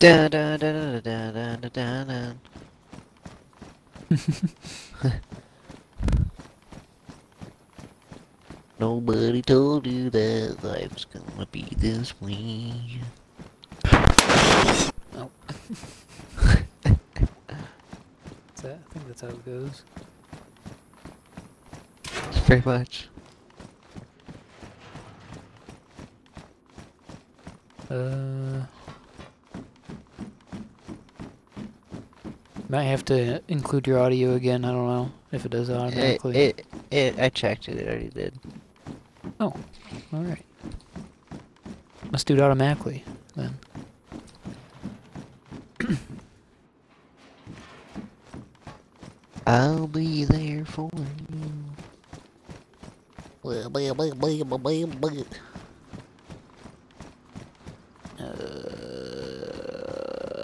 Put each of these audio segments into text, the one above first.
Da da da da da da da da da. Nobody told you that life's gonna be this way. Oh. I think that's how it goes. Very much. Uh, might have to include your audio again. I don't know if it does automatically. it, it, I checked it, it already did. Oh, all right. Let's do it automatically then. I'll be there for you. Uh,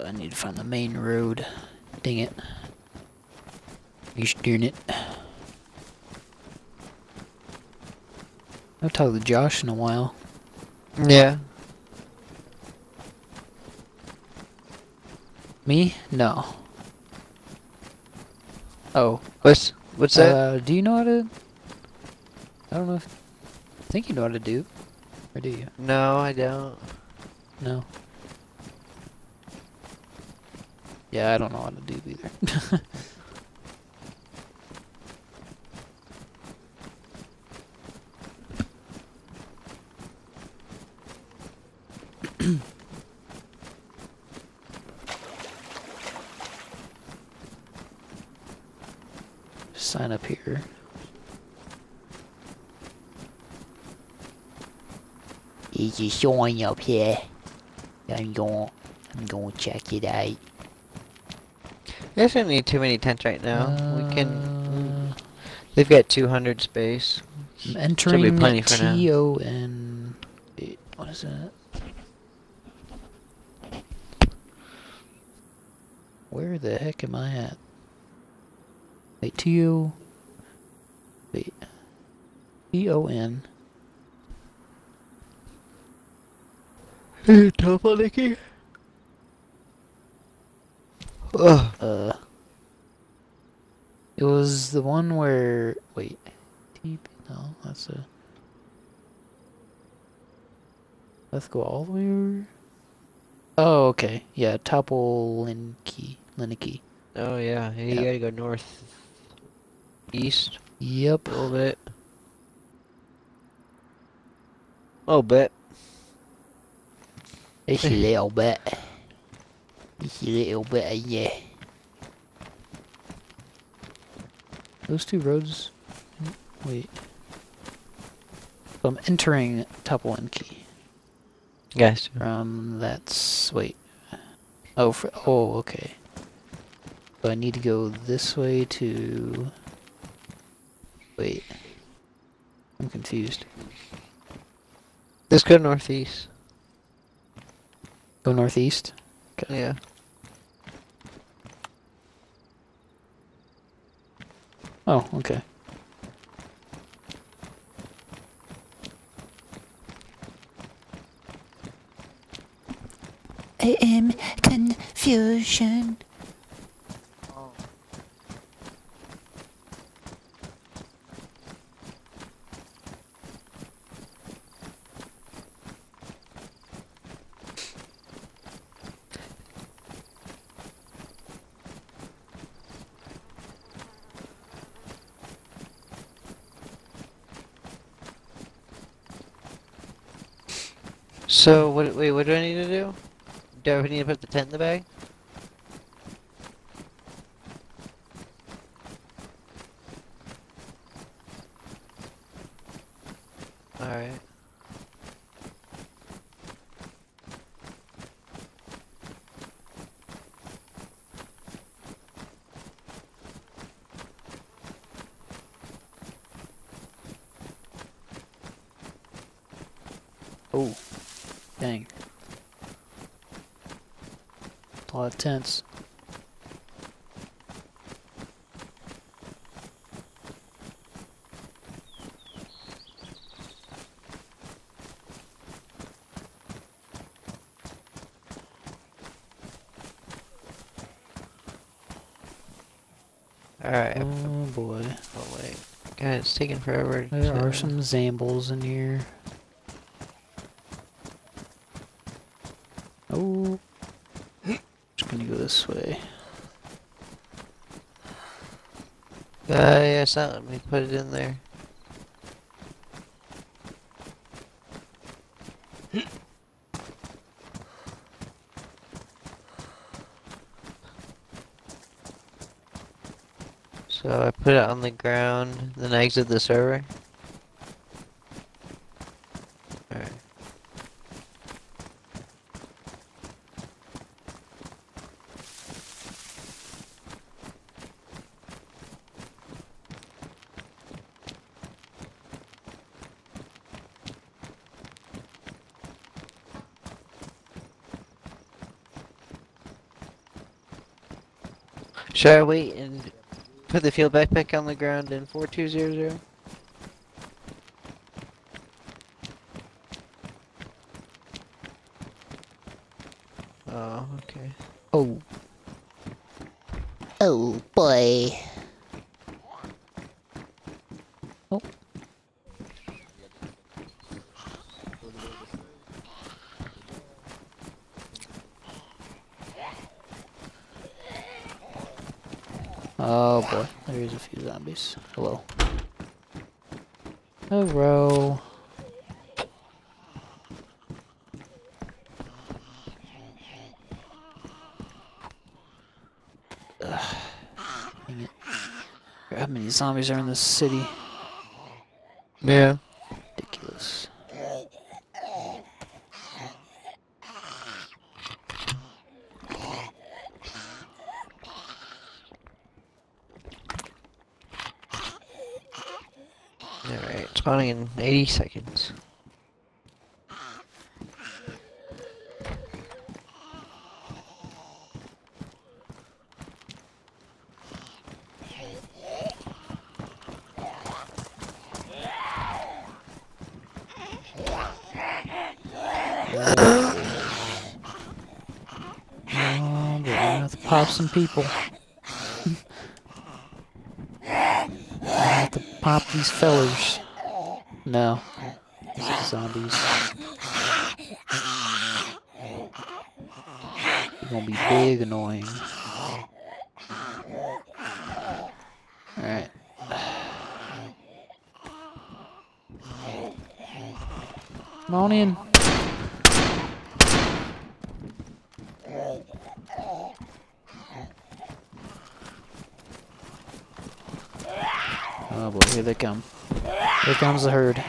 I need to find the main road. Dang it. You steering it. I've talked to Josh in a while. Yeah. Me? No. Oh. What's what's that? Uh, do you know how to? I don't know. If, I think you know how to do. Or do you? no, I don't. No. Yeah, I don't know how to do either. Sign up here. A sign up here. I'm going. I'm going to check it out. There's don't need too many tents right now. we can. Uh, They've got 200 space. I'm entering plenty for now. T O N. Wait, what is that? Where the heck am I at? Wait, T O. Wait. T O N. Double Nicky. Ugh. Uh. It was the one where. Wait. T. No, that's a. Let's go all the way over. Oh, okay. Yeah, Topolinki. Liniki. Oh yeah, you Yep. gotta go north, east Yep. a little bit. A little bit. It's a little bit. It's a little bit, yeah. Those two roads. Wait. So I'm entering Topolinki. Guys. From that's wait. Oh, for, oh, okay. So I need to go this way to. Wait. I'm confused. Let's go northeast. Go northeast. Okay. Yeah. Oh, okay. I am confusion. So what? Wait, what do I need to do? Do I need to put the tent in the bag? Dang. A lot of tents. Alright. Oh boy. Oh wait. God, it's taking forever. There to... are some zambles in here. Letting me put it in there. So I put it on the ground, then exit the server. Should I wait and put the field backpack on the ground in 4200? Oh, okay. Oh. Oh boy. Oh. Oh boy, there's a few zombies. Hello. Hello. Dang it. How many zombies are in this city? Yeah. Ridiculous. Alright, spawning in 80 seconds. Oh, but we have to pop some people. I have to pop these fellers. No. Zombies. They're gonna be big annoying. Alright. Come on in. Oh boy, here they come. Here comes the herd.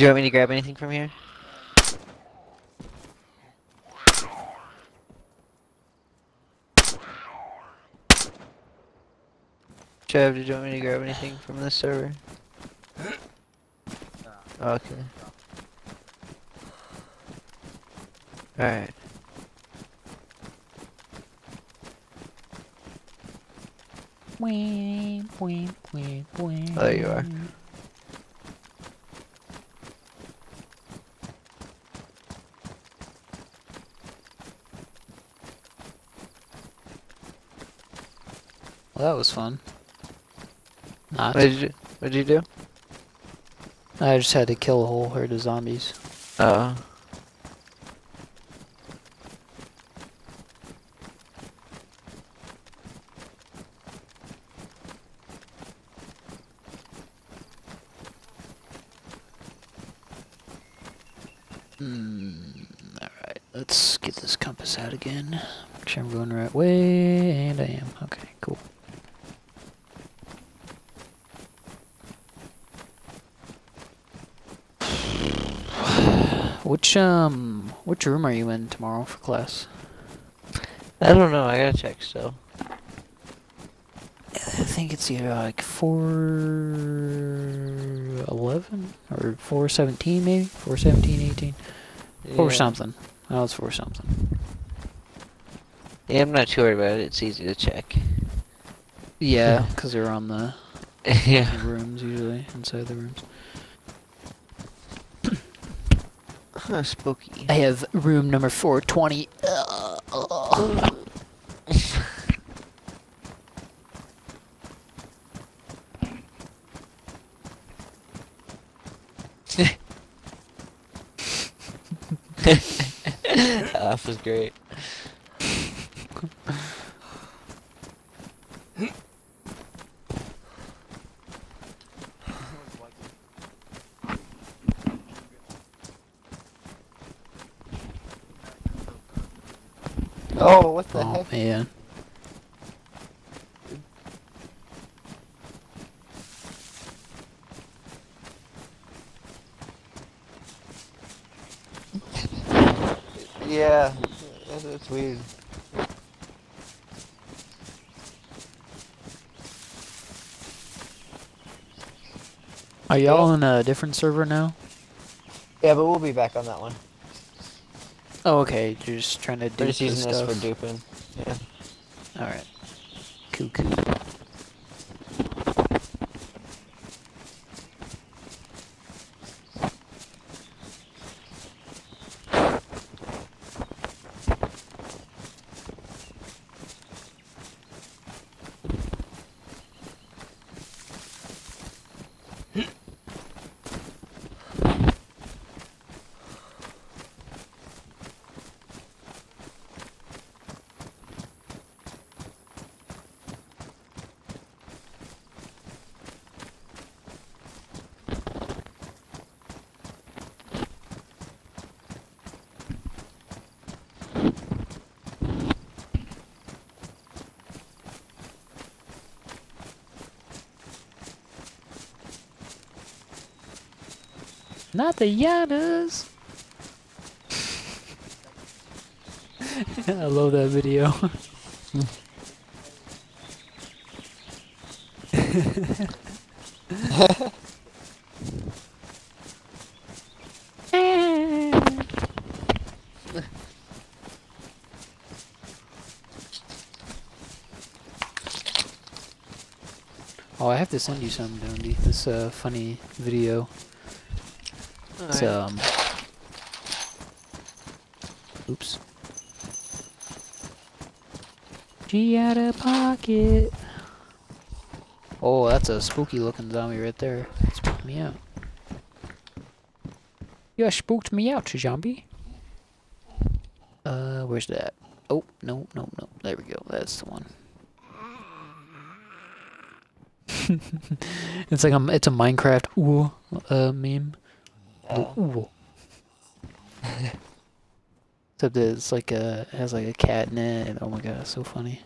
You want me to grab anything from here? Trev, did you want me to grab anything from this server? Okay. Alright. Wee. Oh, there you are. Well, that was fun. Not. What did you What did you do? I just had to kill a whole herd of zombies. Oh. Hmm. Alright, let's get this compass out again. Make sure I'm going the right way, and I am. Okay, cool. Which, um, which room are you in tomorrow for class? I don't know. I gotta check still. I think it's either like 411 or 417 maybe? 417, 18? Four something. Oh, it's four something. Yeah, I'm not too worried about it. It's easy to check. Yeah, because they're on the yeah. the rooms usually, inside the rooms. Huh, spooky. I have room number 420. Uh, uh. that was great. Oh, what the Oh heck? man. Yeah, that's, that's weird. Are y'all on a different server now? Yeah, but we'll be back on that one. Oh, okay. You're just trying to do We're just this using this stuff. for duping. Yeah. All right. Cool, cool. The Yanas. I love that video. oh, I have to send you some, Dondi. This uh, funny video. It's um. Oops. G out of pocket. Oh, that's a spooky looking zombie right there. It spooked me out. You spooked me out, zombie. Uh, where's that? Oh, no, no, no. There we go. That's the one. it's like a, it's a Minecraft ooh, uh, meme. Ooh. Except it's like a it has like a cat in it, and oh my god, so funny.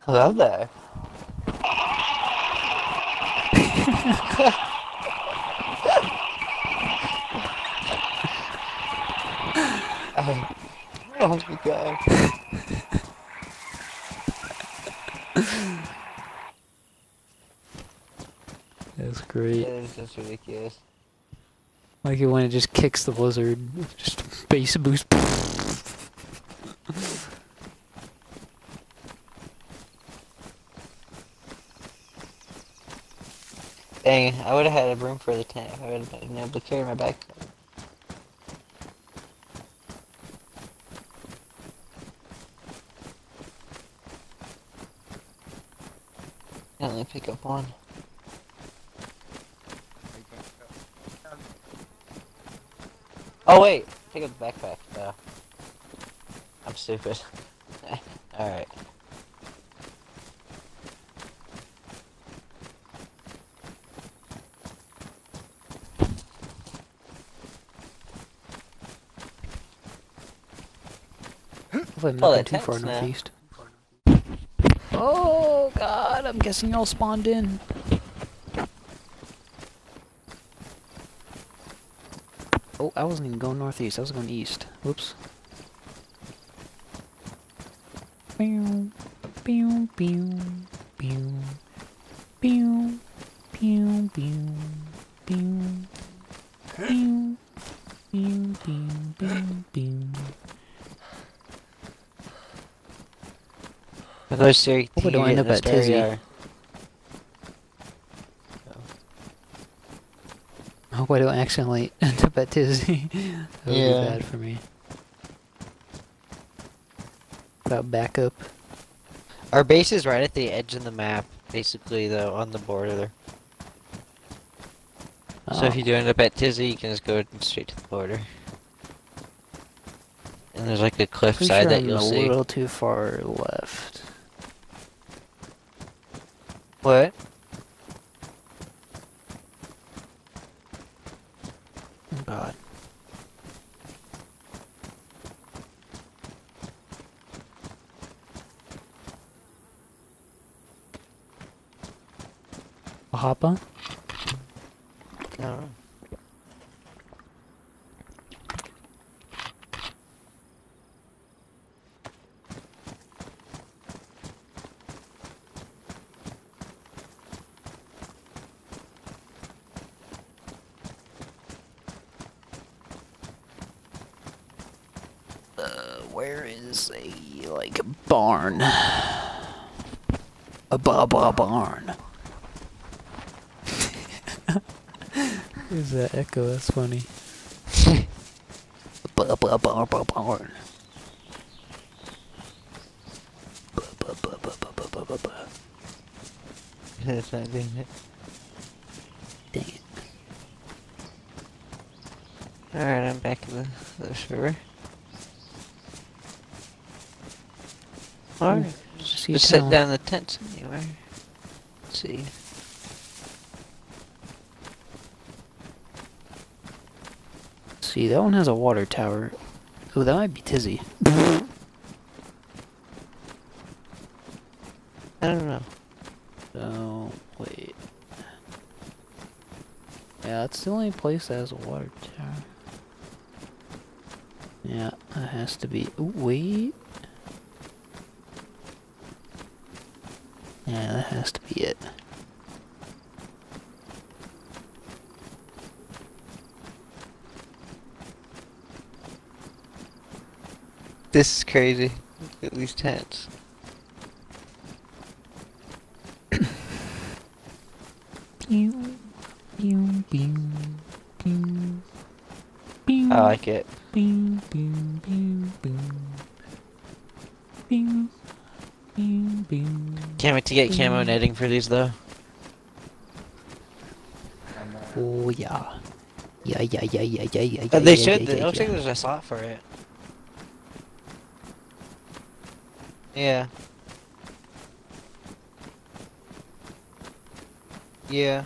Hello there. Oh, oh my god. That's great. That is just ridiculous. Like it when it just kicks the blizzard, just base boost. Dang, I would have had a room for the tent I would have been able to carry my backpack. I only pick up one. Oh wait, pick up the backpack. though. I'm stupid. Alright. Hopefully I'm not Well, going too far now. northeast. Oh god, I'm guessing y'all spawned in. Oh, I wasn't even going northeast, I was going east. Whoops. Pew, pew, pew, pew, pew, Three Hope we don't end up at Tizzy. I hope I don't accidentally end up at Tizzy. that would Yeah. be bad for me. About backup. Our base is right at the edge of the map, basically, though, on the border there. So if Oh, you do end up at Tizzy, you can just go straight to the border. And there's like a cliff pretty side sure that I'm you'll a little too far left. What? God. Hopper? Ba that's funny. It's not doing it. Dang it. Alright, I'm back in the, the server. Alright, See just set down the tents anywhere. Let's see. See, that one has a water tower. Oh, that might be Tizzy. I don't know. So, wait. Yeah, that's the only place that has a water tower. Yeah, that has to be. Ooh, wait. Yeah, that has to be it. This is crazy. At pew, pew, I like it. Can't wait to get camo netting for these though. Oh yeah. Yeah, yeah, yeah, yeah, yeah, yeah. Yeah, they yeah, should. yeah, it looks yeah. like there's a slot for it. Yeah. Yeah.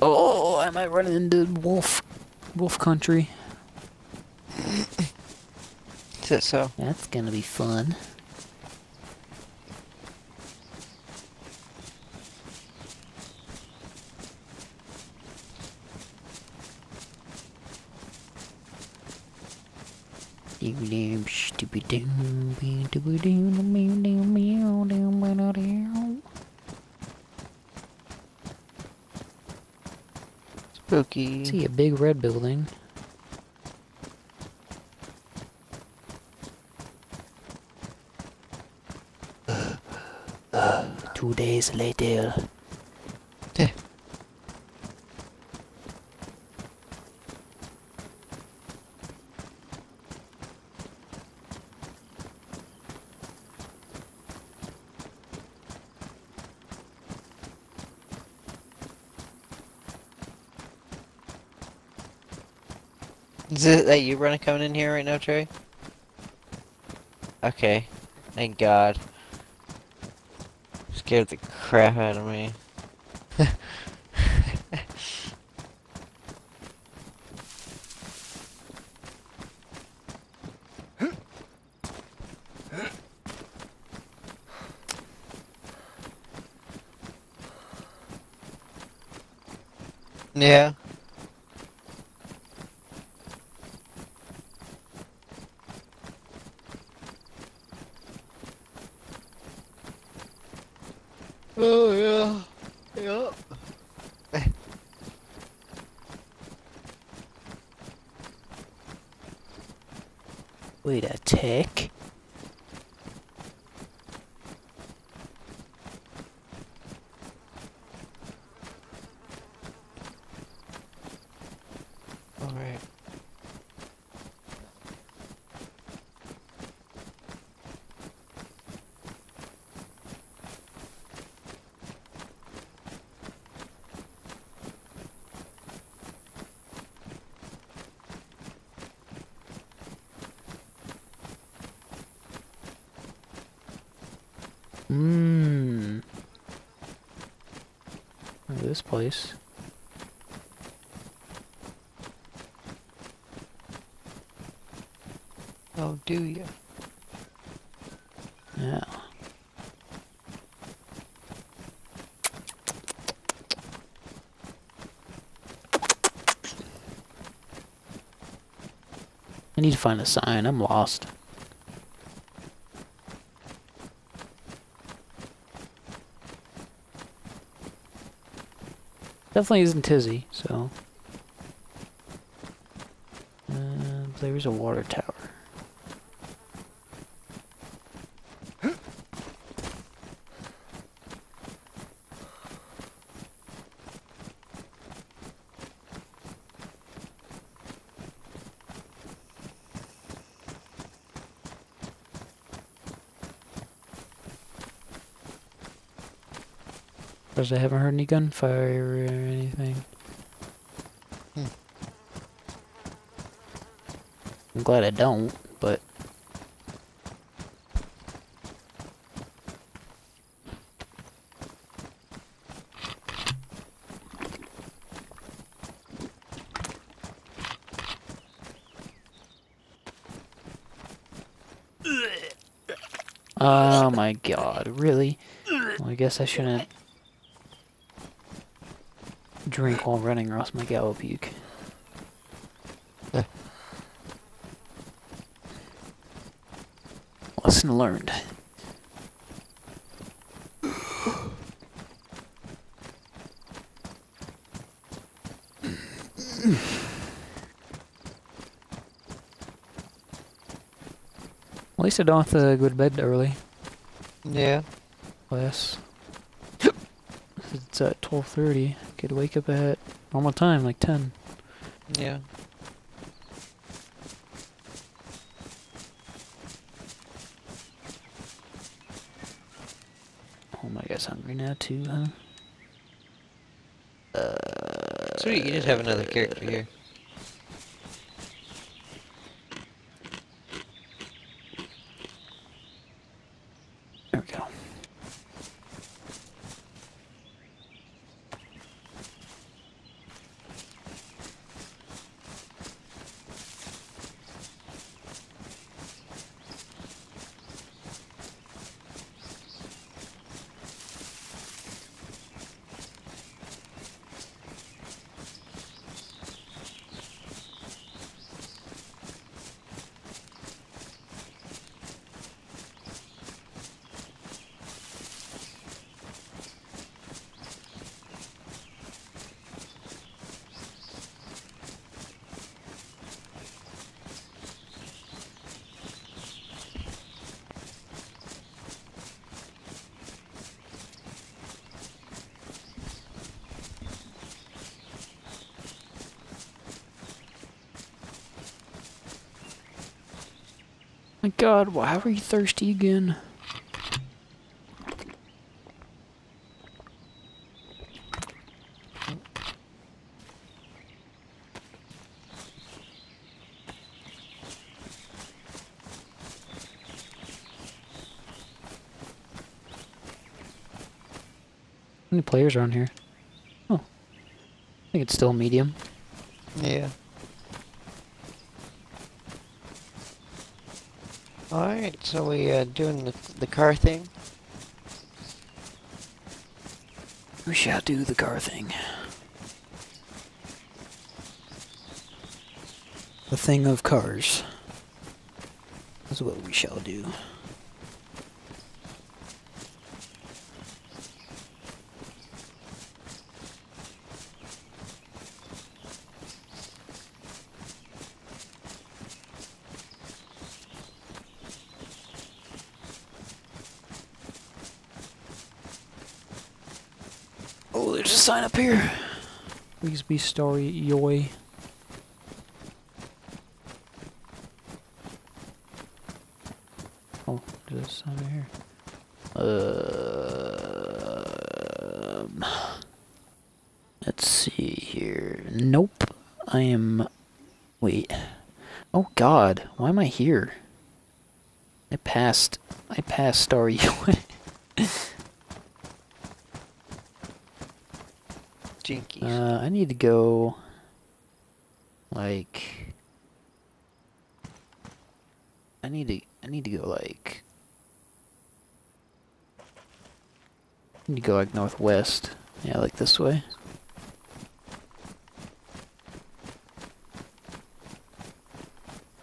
Oh, I might run into wolf, wolf country. It so? That's gonna be fun. Spooky. See a big red building. Two days later. Teh. Is it that you running coming in here right now, Trey? Okay. Thank God. Scared the crap out of me. yeah. Oh yeah. Yep. Wait a tick. Alright. Mmm. This place. Oh, do you? Yeah. I need to find a sign. I'm lost. Definitely isn't Tizzy, so. Uh, there's a water tower. I haven't heard any gunfire or anything. Hmm. I'm glad I don't, but Oh my god, really? Well, I guess I shouldn't drink while running or else my gal will puke. Lesson learned. At least I don't have to go to bed early. Yeah. Class. it's at 12.30. Could wake up at normal time, like 10. Yeah. Oh my guy's hungry now too, huh? Uh, Sweet, you just have another character here. my god, why are you thirsty again? How many players are on here? Oh. I think it's still medium. Yeah. Alright, so we uh, doing the, the car thing? We shall do the car thing. The thing of cars. Is what we shall do. Oh, there's a sign up here. Please be story yoy. Oh, sign right here. Um, let's see here. Nope. I am. Wait. Oh God, why am I here? I passed. I passed Story Yoy. Jinkies. Uh, I need to go. Like. I need to. I need to go like. I need to go like northwest. Yeah, like this way.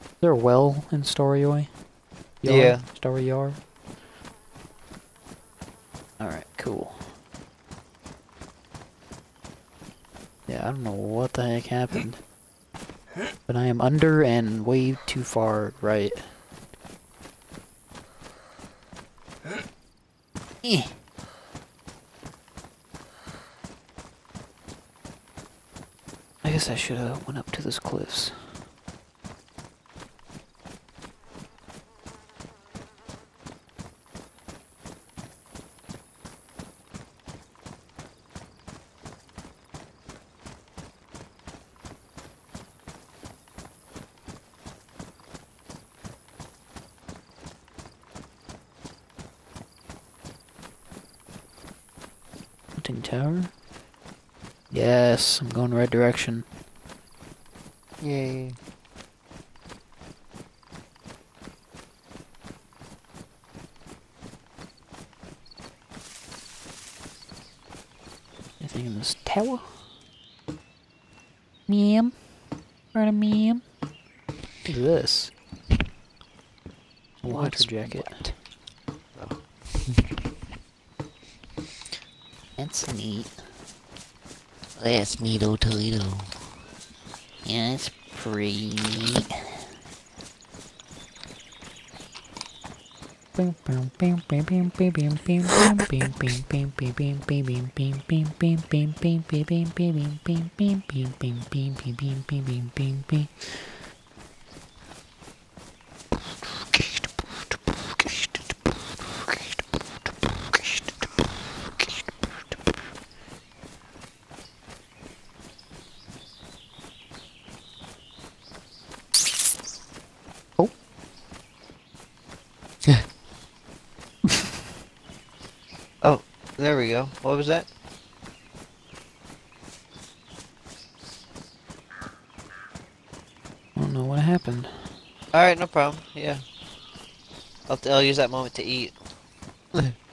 Is there a well in Storyoy? Yar? Yeah. Story Yar? Alright, cool. Yeah, I don't know what the heck happened. But I am under and way too far right. Eh. I guess I should have went up to those cliffs. Tower? Yes, I'm going the right direction. Yay. Anything in this tower? Ma'am? Right, ma'am? Look at this. A water jacket. what? Oh. That's neat. That's neato Toledo. Yeah, it's pretty neat. Oh. Oh, there we go. What was that? I don't know what happened. Alright, no problem. Yeah. I'll, I'll use that moment to eat.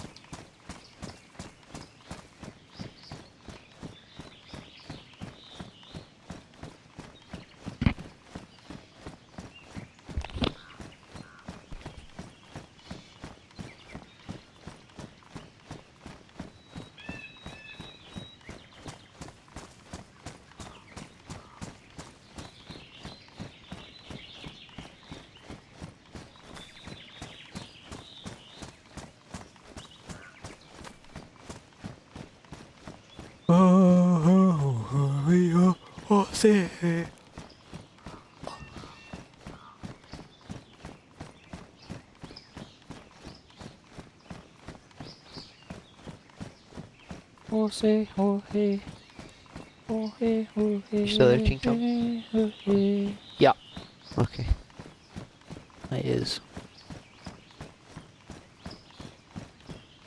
Jose, Jose. Jose, Jose. You still there, Ching Jose. Yeah, Okay. it is.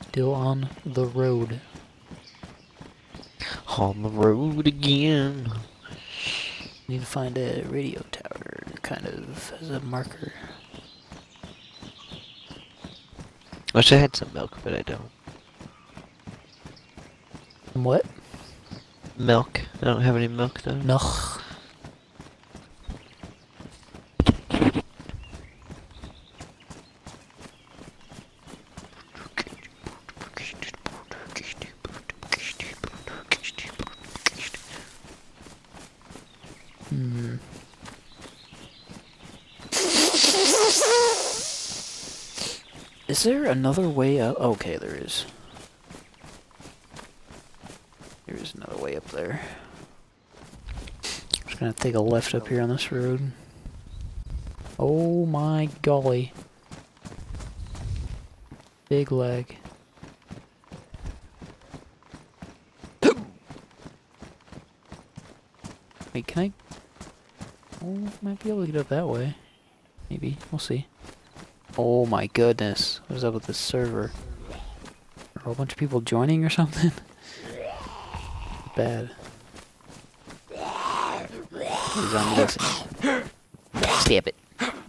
Still on the road. On the road again. Need to find a radio tower, kind of as a marker. Wish I had some milk, but I don't. What? Milk. I don't have any milk though. Noch. Hmm. Is there another way up? Okay, there is. There is another way up there. I'm Just gonna take a left up here on this road. Oh my golly. Big leg. Wait, can I? Oh, might be able to get up that way. Maybe. We'll see. Oh my goodness. What is up with this server? Are a whole bunch of people joining or something? Bad. He's on listening. Stab it.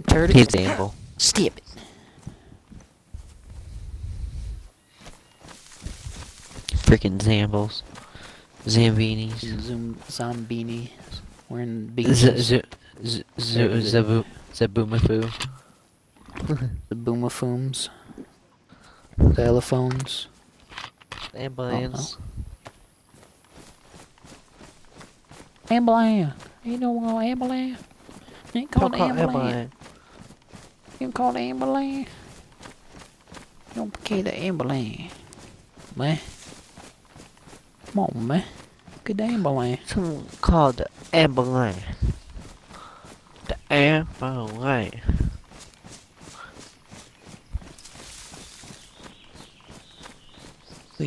Turd He's Amble. Stab it. Freaking Zambles. Zambinis. Zoom Zombini. Wearing Z- beanies. z- z- z- zabu- Zaboomafu. The boomafooms. Xylophones. Ambulance. Oh, oh. Ambulance. You know what ambulance? Ain't called call ambulance. ambulance. You call the ambulance? Don't care the ambulance. Man. Come on, man. Get the ambulance. Someone called the ambulance. The ambulance.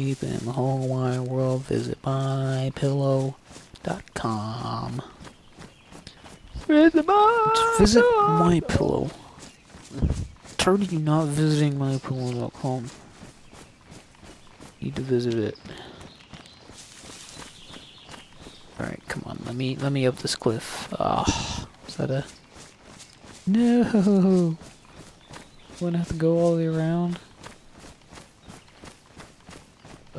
Sleep in the whole wide world. Visit mypillow.com. Let's visit my pillow. Told you not visiting mypillow.com. Need to visit it. Alright, come on, let me let me up this cliff. Ah, is that a No Wouldn't have to go all the way around.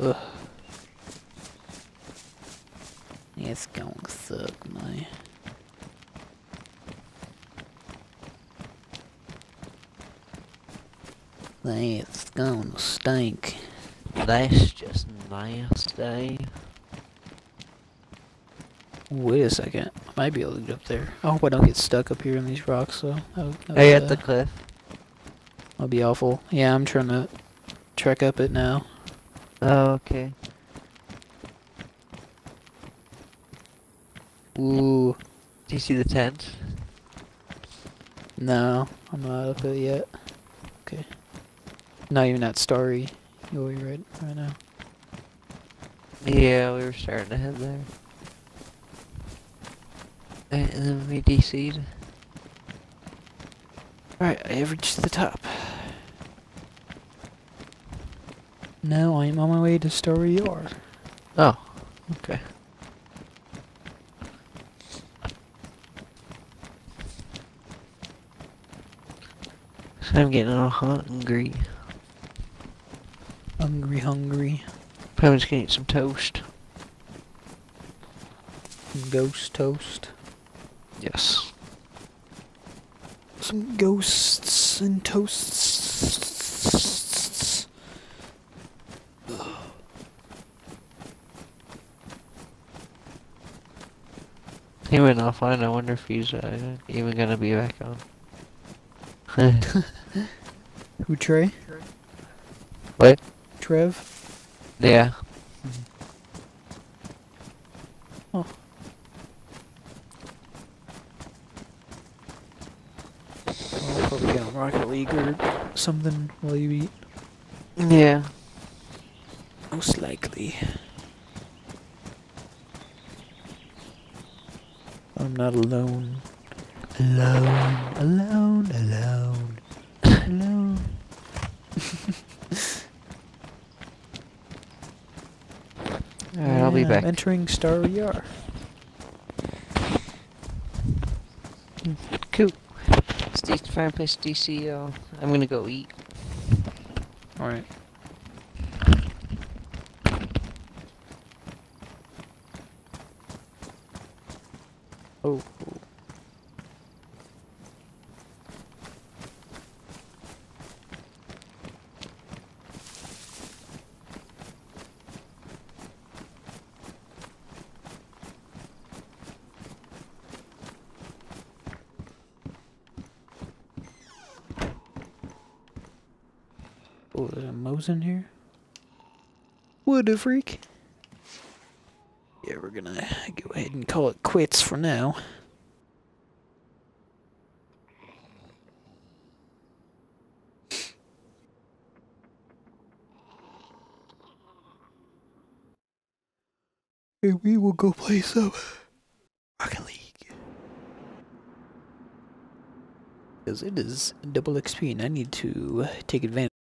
Ugh. It's gonna suck, man. That's gonna stink. That's just nasty. Wait a second. I might be able to get up there. I hope I don't get stuck up here in these rocks, though. That would, that Are you at the cliff? That'd be awful. Yeah, I'm trying to trek up it now. Oh, okay. Ooh. Do you see the tent? No, I'm not up it yet. Okay. Not even that starry. You're right, right now. Yeah, we were starting to head there. And then we DC'd. Alright, I have reached the top. Now I am on my way to Stary Yar. Oh, okay. I'm getting all hungry. Hungry, hungry. Probably just gonna eat some toast. Some ghost toast. Yes. Some ghosts and toasts. He went offline. I wonder if he's uh, even gonna be back on. Who, Trey? what? Trev? Yeah. Oh. Well, probably get Rocket League or something while you eat. Yeah. Most likely. I'm not alone. Alone, alone, alone, alone. Alright, I'll be be I'm back. entering Star Yar. Cool. Station Fireplace DCO. I'm gonna go eat. Alright. Oh. Oh, there's a Mo's in here? What a freak. Yeah, we're gonna go ahead and call it quits for now. And we will go play some Rocket League. Because it is double XP and I need to take advantage.